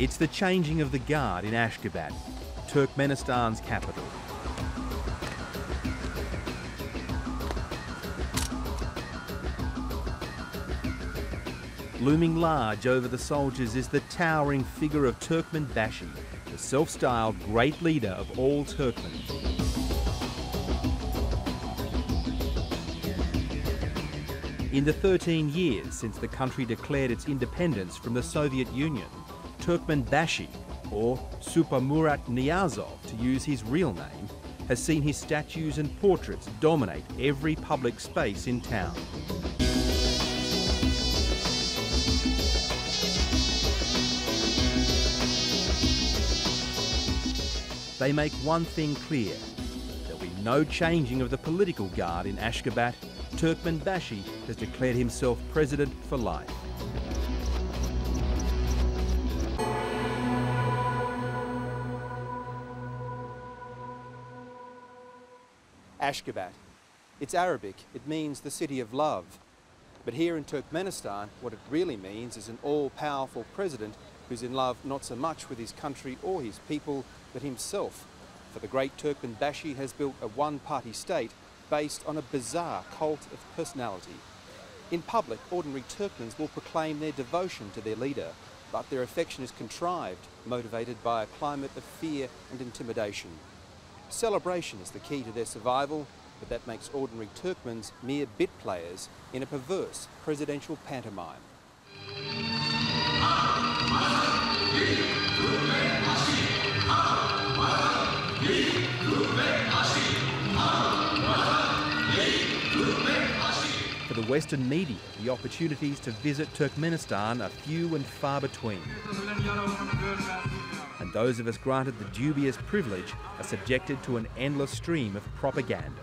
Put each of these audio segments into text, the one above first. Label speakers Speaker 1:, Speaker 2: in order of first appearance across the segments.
Speaker 1: It's the changing of the guard in Ashgabat, Turkmenistan's capital. Looming large over the soldiers is the towering figure of Turkmenbashi, the self-styled great leader of all Turkmen. In the 13 years since the country declared its independence from the Soviet Union, Turkmenbashi, or Saparmurat Niyazov to use his real name, has seen his statues and portraits dominate every public space in town. They make one thing clear. There'll be no changing of the political guard in Ashgabat. Turkmenbashi has declared himself president for life. Ashgabat. It's Arabic, it means the city of love. But here in Turkmenistan, what it really means is an all-powerful president who's in love not so much with his country or his people, but himself. For the great Turkmenbashi has built a one-party state based on a bizarre cult of personality. In public, ordinary Turkmens will proclaim their devotion to their leader, but their affection is contrived, motivated by a climate of fear and intimidation. Celebration is the key to their survival, but that makes ordinary Turkmens mere bit players in a perverse presidential pantomime. For the Western media, the opportunities to visit Turkmenistan are few and far between. And those of us granted the dubious privilege are subjected to an endless stream of propaganda.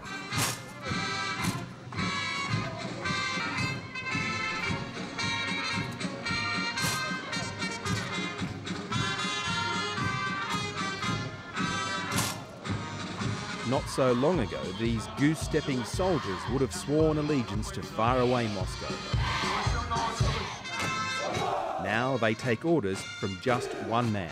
Speaker 1: Not so long ago, these goose-stepping soldiers would have sworn allegiance to faraway Moscow. Now they take orders from just one man.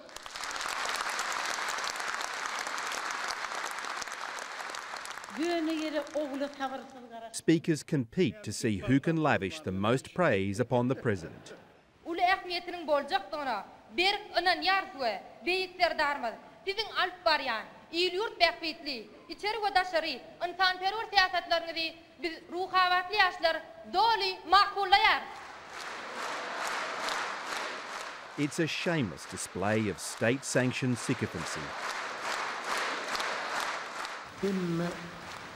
Speaker 1: Speakers compete to see who can lavish the most praise upon the president. It's a shameless display of state-sanctioned sycophancy.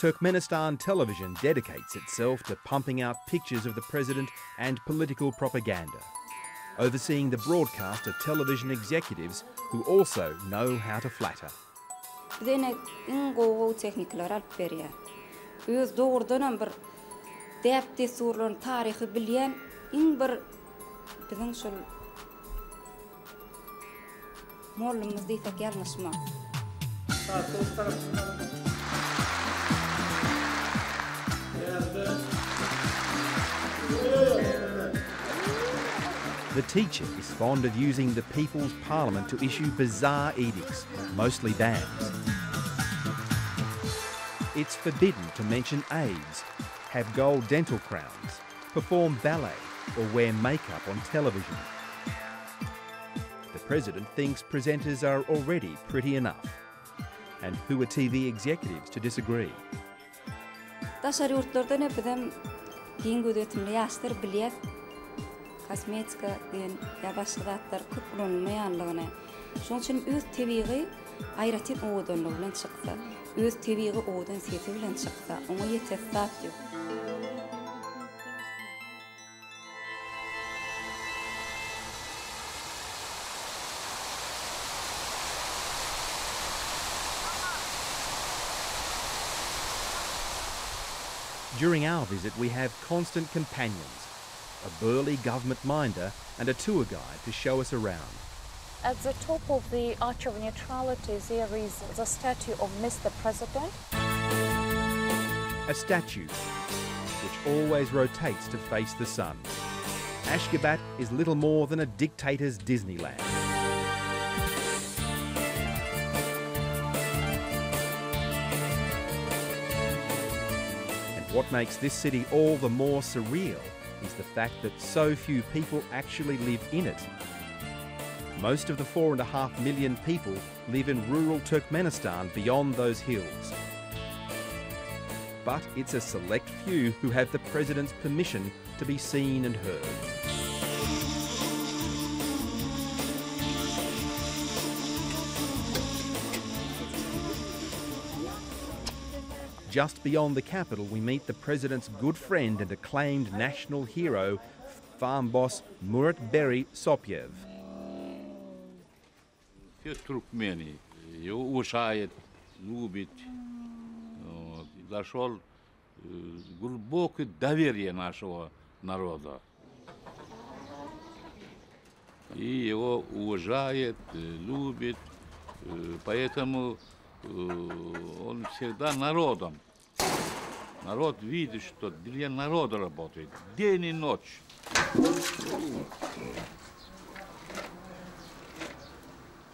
Speaker 1: Turkmenistan television dedicates itself to pumping out pictures of the president and political propaganda. Overseeing the broadcast are television executives who also know how to flatter.
Speaker 2: Däpde surlaryň taryhy bilýän
Speaker 1: The teacher is fond of using the People's Parliament to issue bizarre edicts, mostly bans. It's forbidden to mention AIDS, have gold dental crowns, perform ballet, or wear makeup on television. The President thinks presenters are already pretty enough. And who are TV executives to disagree?
Speaker 2: Daşar yurtlarda ne bizim giyin gözetimli yaştır bilet kosmetika diyen ýa başga zatlar köp kullanılmaýanlygyny. Şoň üçin öz tebigi aýratyn owadanlygy bilen çyksa, öz tebigi owadan sesi bilen çyksa, oňa ýetýär zat ýok.
Speaker 1: During our visit, we have constant companions a burly government minder and a tour guide to show us around.
Speaker 3: At the top of the Arch of Neutrality, there is the statue of Mr. President.
Speaker 1: A statue which always rotates to face the sun. Ashgabat is little more than a dictator's Disneyland. What makes this city all the more surreal is the fact that so few people actually live in it. Most of the four and a half million people live in rural Turkmenistan beyond those hills. But it's a select few who have the president's permission to be seen and heard. Just beyond the capital, we meet the president's good friend and acclaimed national hero, farm boss Murat Berry Sopyev.
Speaker 4: Все туркмени. Его уважает, любит. Вот. И Дошел э, глубокое доверие нашего народа. И его уважает, э, любит. Э, Поэтому э, он всегда народом. Народ видит, что для народа работает день и ночь.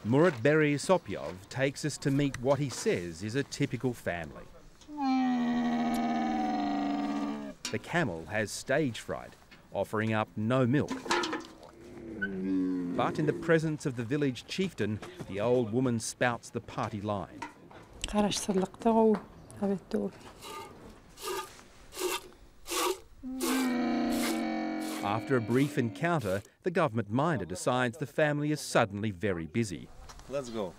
Speaker 1: Murat Berry Sopyov takes us to meet what he says is a typical family. The camel has stage fright, offering up no milk. But in the presence of the village chieftain, the old woman spouts the party line.
Speaker 5: araştırdıkta evet doğru.
Speaker 1: After a brief encounter, the government minder decides the family is suddenly very busy.
Speaker 4: Let's go.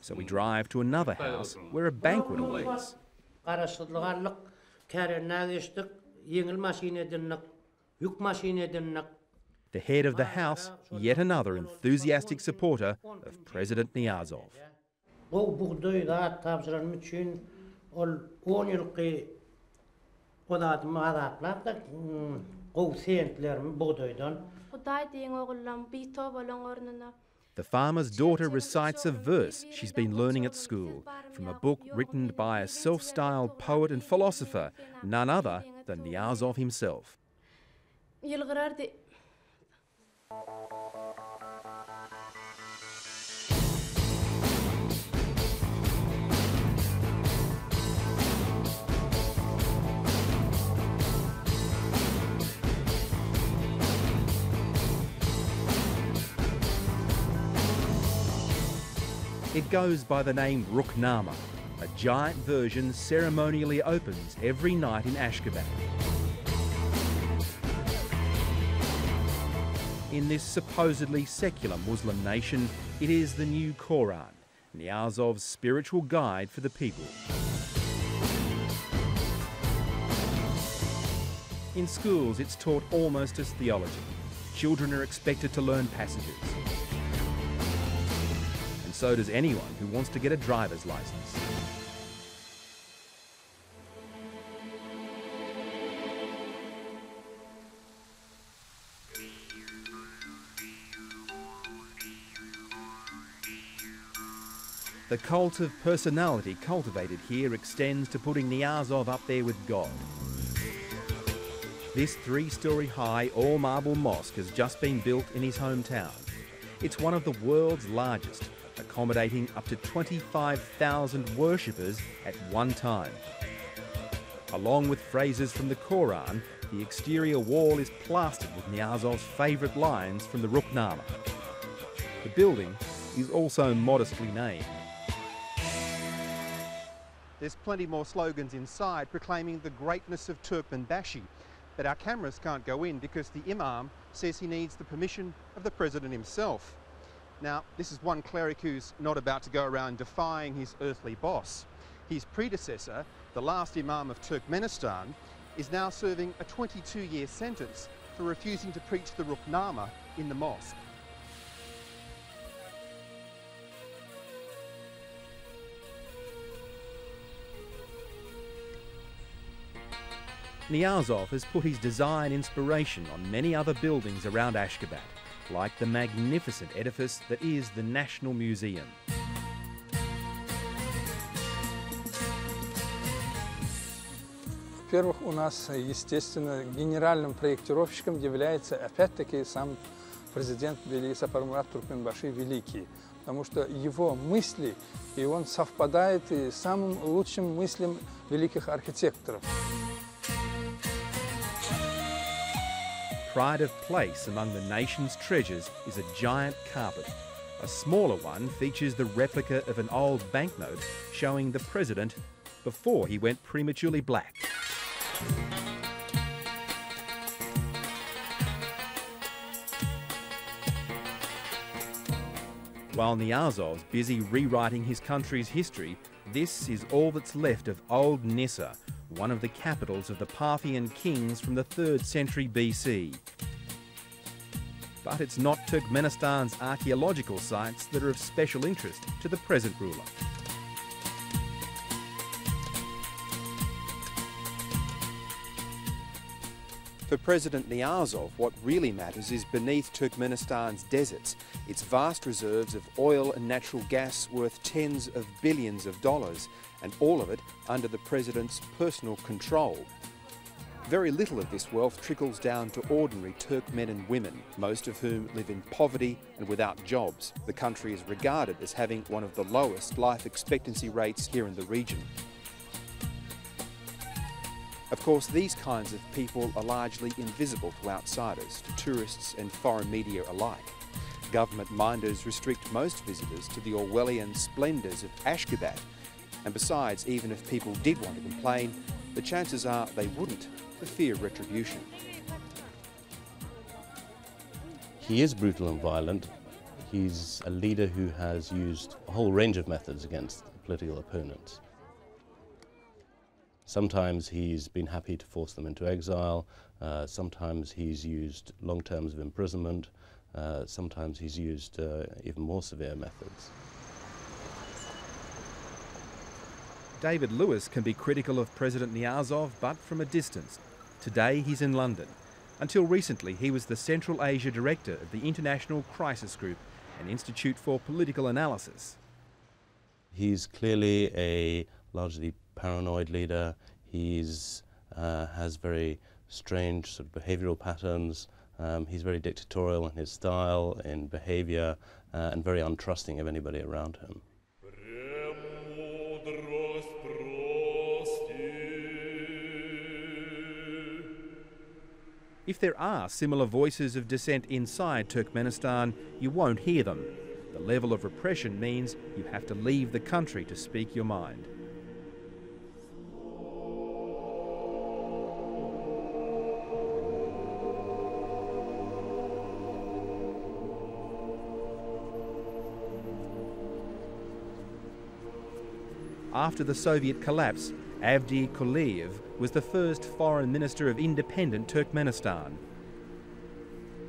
Speaker 1: So we drive to another house where a banquet awaits. The head of the house, yet another enthusiastic supporter of President Niyazov.
Speaker 6: Bu buğday da tapşıran üçün ol 10 yılki odatımı adaplar hmm, da qow buğdaydan.
Speaker 7: Hudaý diýen ogullam bito bolan ornuna.
Speaker 1: The farmer's daughter recites a verse she's been learning at school from a book written by a self styled poet and philosopher, none other than Niyazov himself. It goes by the name Ruhnama. A giant version ceremonially opens every night in Ashgabat. In this supposedly secular Muslim nation, it is the new Quran, Niyazov's spiritual guide for the people. In schools, it's taught almost as theology. Children are expected to learn passages. So does anyone who wants to get a driver's license. The cult of personality cultivated here extends to putting Niyazov up there with God. This three story high all marble mosque has just been built in his hometown. It's one of the world's largest, accommodating up to 25,000 worshippers at one time. Along with phrases from the Quran, the exterior wall is plastered with Niyazov's favourite lines from the Ruhnama. The building is also modestly named. There's plenty more slogans inside proclaiming the greatness of Turkmenbashi, but our cameras can't go in because the Imam says he needs the permission of the President himself. Now, this is one cleric who's not about to go around defying his earthly boss. His predecessor, the last Imam of Turkmenistan, is now serving a 22-year sentence for refusing to preach the Ruhnama in the mosque. Niyazov has put his design inspiration on many other buildings around Ashgabat, like the magnificent edifice that is the National Museum.
Speaker 8: Во-первых, у нас, естественно, генеральным проектировщиком является, опять-таки, сам президент Сапармурат Туркменбаши Великий, потому что его мысли, и он совпадает и с самым лучшим мыслям великих архитекторов.
Speaker 1: Pride of place among the nation's treasures is a giant carpet. A smaller one features the replica of an old banknote showing the president before he went prematurely black. While Niyazov's busy rewriting his country's history, this is all that's left of Old Nissa, one of the capitals of the Parthian kings from the 3rd century BC. But it's not Turkmenistan's archaeological sites that are of special interest to the present ruler. For President Niyazov, what really matters is beneath Turkmenistan's deserts, its vast reserves of oil and natural gas worth tens of billions of dollars, and all of it under the president's personal control. Very little of this wealth trickles down to ordinary Turk men and women, most of whom live in poverty and without jobs. The country is regarded as having one of the lowest life expectancy rates here in the region. Of course, these kinds of people are largely invisible to outsiders, to tourists and foreign media alike. Government minders restrict most visitors to the Orwellian splendours of Ashgabat, and besides, even if people did want to complain, the chances are they wouldn't for fear of retribution.
Speaker 9: He is brutal and violent. He's a leader who has used a whole range of methods against political opponents. Sometimes he's been happy to force them into exile. Uh, sometimes he's used long terms of imprisonment. Uh, sometimes he's used uh, even more severe methods.
Speaker 1: David Lewis can be critical of President Niyazov, but from a distance. Today he's in London. Until recently, he was the Central Asia Director of the International Crisis Group, an institute for political analysis.
Speaker 9: He's clearly a largely paranoid leader. He's uh, has very strange sort of behavioral patterns. Um, he's very dictatorial in his style, in behavior, uh, and very untrusting of anybody around him.
Speaker 1: If there are similar voices of dissent inside Turkmenistan, you won't hear them. The level of repression means you have to leave the country to speak your mind. After the Soviet collapse, Avdy Kuliev was the first foreign minister of independent Turkmenistan.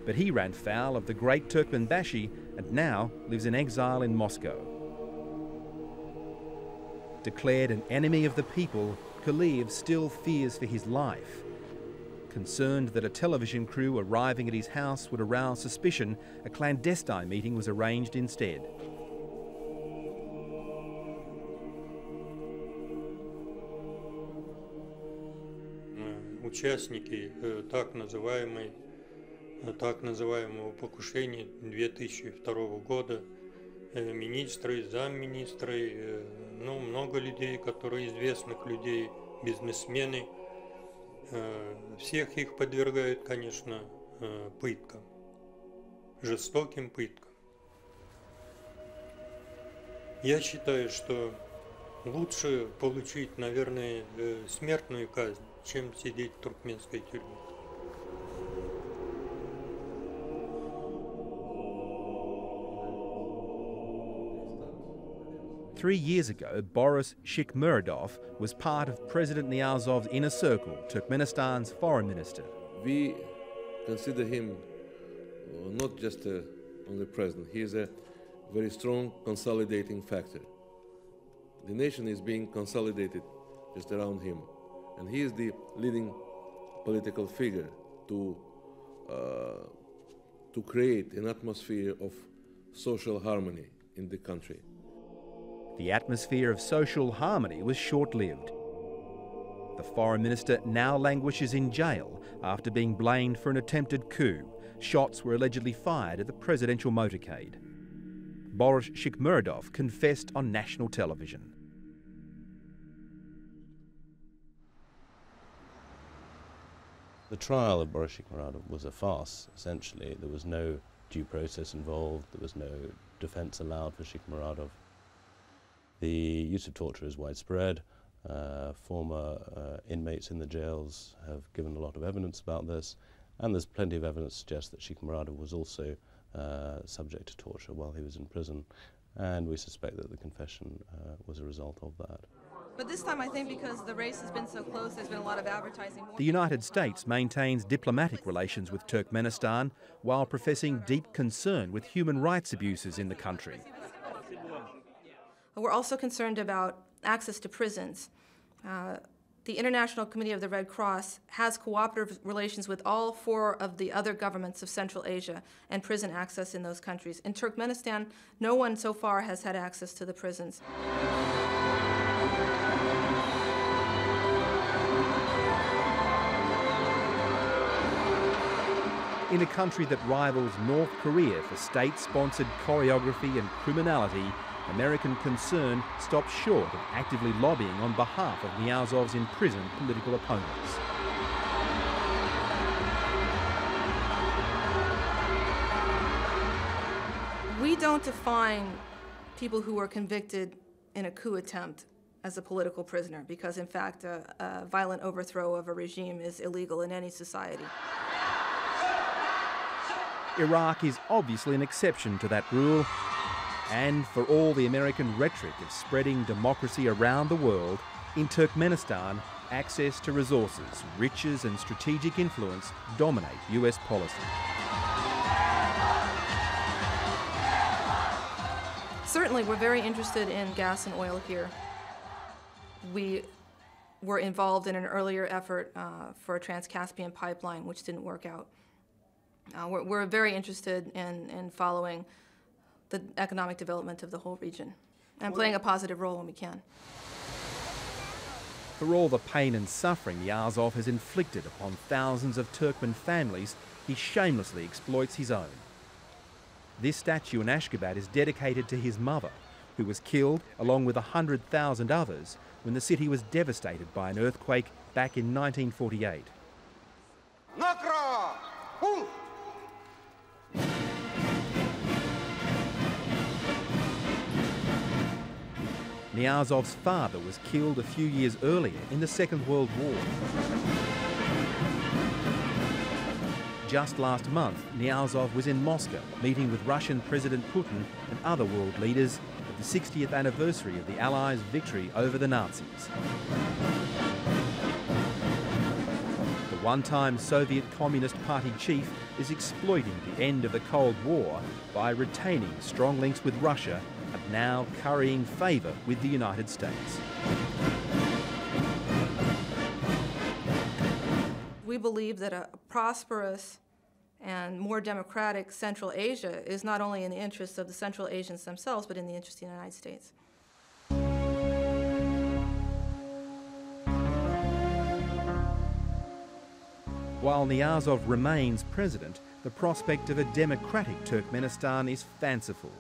Speaker 1: But he ran foul of the great Turkmenbashi and now lives in exile in Moscow. Declared an enemy of the people, Kuliev still fears for his life. Concerned that a television crew arriving at his house would arouse suspicion, a clandestine meeting was arranged instead.
Speaker 10: Участники э, так называемой э, так называемого покушения 2002 года, э, министры, замминистры, ну, много людей, которые известных людей, бизнесмены, всех их подвергают, конечно, пыткам, жестоким пыткам. Я считаю, что лучше получить, наверное, смертную казнь, чем сидеть в туркменской тюрьме.
Speaker 1: Three years ago, Boris Shikmuradov was part of President Niyazov's inner circle, Turkmenistan's foreign minister.
Speaker 11: We consider him uh, not just a only president, he is a very strong consolidating factor. The nation is being consolidated just around him, and he is the leading political figure to, uh, to create an atmosphere of social harmony in the country.
Speaker 1: The atmosphere of social harmony was short lived. The foreign minister now languishes in jail after being blamed for an attempted coup. Shots were allegedly fired at the presidential motorcade. Boris Shikmuradov confessed on national television.
Speaker 9: The trial of Boris Shikmuradov was a farce, essentially. There was no due process involved, there was no defence allowed for Shikmuradov. The use of torture is widespread. Uh, former uh, inmates in the jails have given a lot of evidence about this, and there's plenty of evidence to suggest that Shikmuradov was also uh, subject to torture while he was in prison, and we suspect that the confession uh, was a result of that.
Speaker 12: But this time, I think because the race has been so close, there's been a lot of advertising.
Speaker 1: The United States maintains diplomatic relations with Turkmenistan while professing deep concern with human rights abuses in the country.
Speaker 12: We're also concerned about access to prisons. Uh, the International Committee of the Red Cross has cooperative relations with all four of the other governments of Central Asia and prison access in those countries. In Turkmenistan, no one so far has had access to the prisons.
Speaker 1: In a country that rivals North Korea for state sponsored choreography and criminality, American concern stops short of actively lobbying on behalf of Niyazov's imprisoned political opponents.
Speaker 12: We don't define people who were convicted in a coup attempt as a political prisoner because, in fact, a, a violent overthrow of a regime is illegal in any society.
Speaker 1: Iraq is obviously an exception to that rule, and for all the American rhetoric of spreading democracy around the world, in Turkmenistan, access to resources, riches, and strategic influence dominate US policy.
Speaker 12: Certainly, we're very interested in gas and oil here. We were involved in an earlier effort uh, for a Trans-Caspian pipeline, which didn't work out. Uh, we're, we're, very interested in, in following the economic development of the whole region and playing a positive role when we can.
Speaker 1: For all the pain and suffering Yazov has inflicted upon thousands of Turkmen families, he shamelessly exploits his own. This statue in Ashgabat is dedicated to his mother, who was killed along with 100,000 others when the city was devastated by an earthquake back in 1948. Niyazov's father was killed a few years earlier in the Second World War. Just last month, Niyazov was in Moscow meeting with Russian President Putin and other world leaders at the 60th anniversary of the Allies' victory over the Nazis. The one-time Soviet Communist Party chief is exploiting the end of the Cold War by retaining strong links with Russia and now currying favour with the United States.
Speaker 12: We believe that a prosperous and more democratic Central Asia is not only in the interests of the Central Asians themselves, but in the interest of the United States.
Speaker 1: While Niyazov remains president, the prospect of a democratic Turkmenistan is fanciful.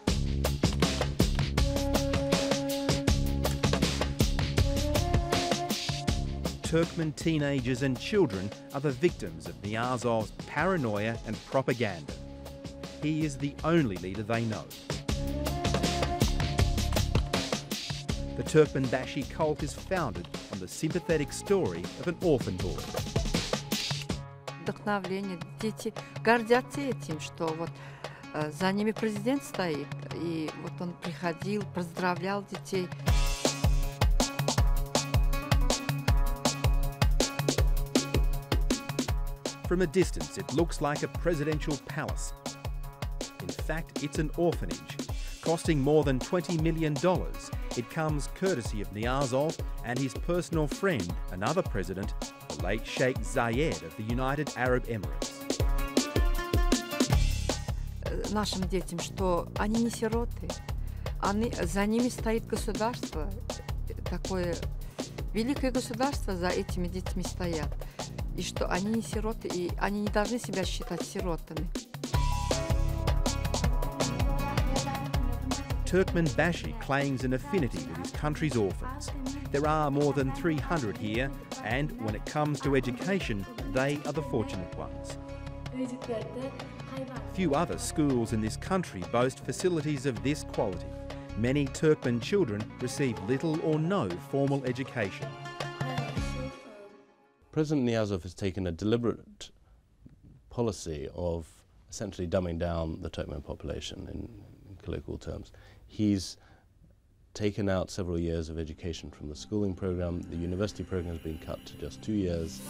Speaker 1: Turkmen teenagers and children are the victims of Niyazov's paranoia and propaganda. He is the only leader they know. The Turkmenbashi cult is founded on the sympathetic story of an orphan boy.
Speaker 13: Вдохновление. Дети гордятся этим, что вот э, за ними президент стоит. И вот он приходил, поздравлял детей.
Speaker 1: From a distance, it looks like a presidential palace. In fact, it's an orphanage. Costing more than $20 million, it comes courtesy of Niyazov and his personal friend, another president, the late Sheikh Zayed of the United Arab Emirates.
Speaker 13: нашим детям, что они не сироты, они, за ними стоит государство, такое великое государство за этими детьми стоят и что они не сироты, и они не должны себя считать сиротами.
Speaker 1: Turkmenbashi claims an affinity with his country's orphans. There are more than 300 here, and when it comes to education, they are the fortunate ones. Few other schools in this country boast facilities of this quality. Many Turkmen children receive little or no formal education.
Speaker 9: President Niyazov has taken a deliberate policy of essentially dumbing down the Turkmen population in, in colloquial terms. He's taken out several years of education from the schooling program. The university program has been cut to just two years.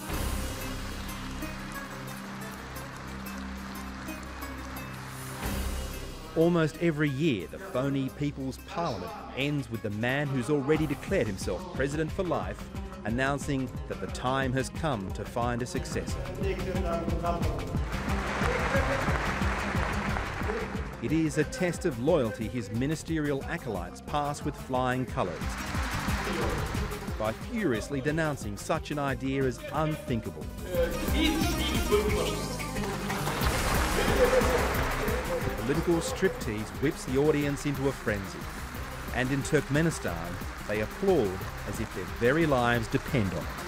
Speaker 1: Almost every year, the phony People's Parliament ends with the man who's already declared himself president for life announcing that the time has come to find a successor. It is a test of loyalty his ministerial acolytes pass with flying colours by furiously denouncing such an idea as unthinkable. The political striptease whips the audience into a frenzy. And in Turkmenistan, they applaud as if their very lives depend on it.